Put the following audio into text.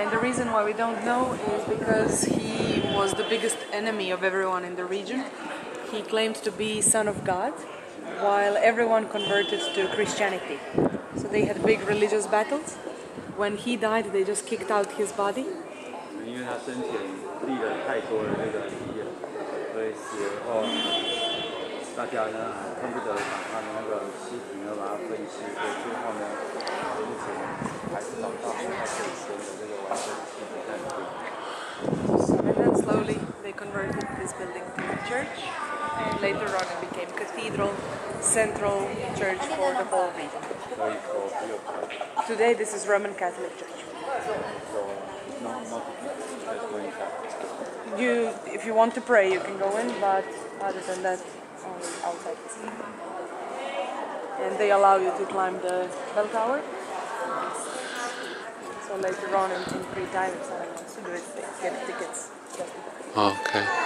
And the reason why we don't know is because he was the biggest enemy of everyone in the region. He claimed to be son of God, while everyone converted to Christianity. So they had big religious battles. When he died, they just kicked out his body. And then slowly they converted this building to a church, and later on it became cathedral, central church for the whole region. Today this is Roman Catholic Church. You, if you want to pray, you can go in, but other than that, only outside. And they allow you to climb the bell tower. So later on in, in free if someone wants to do it, get tickets. Okay.